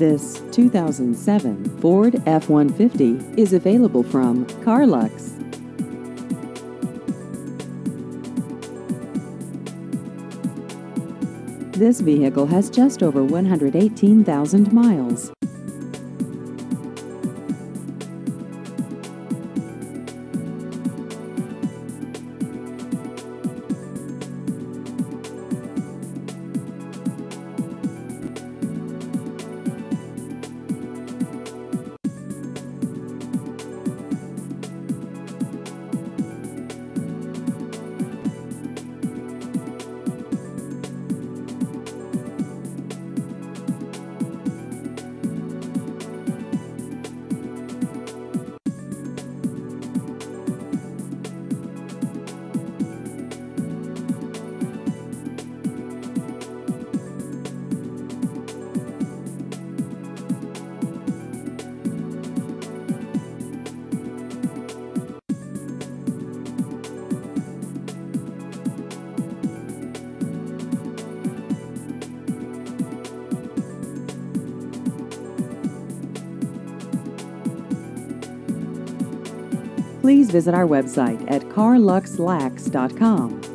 This 2007 Ford F-150 is available from Carlux. This vehicle has just over 118,000 miles. Please visit our website at carluxlax.com.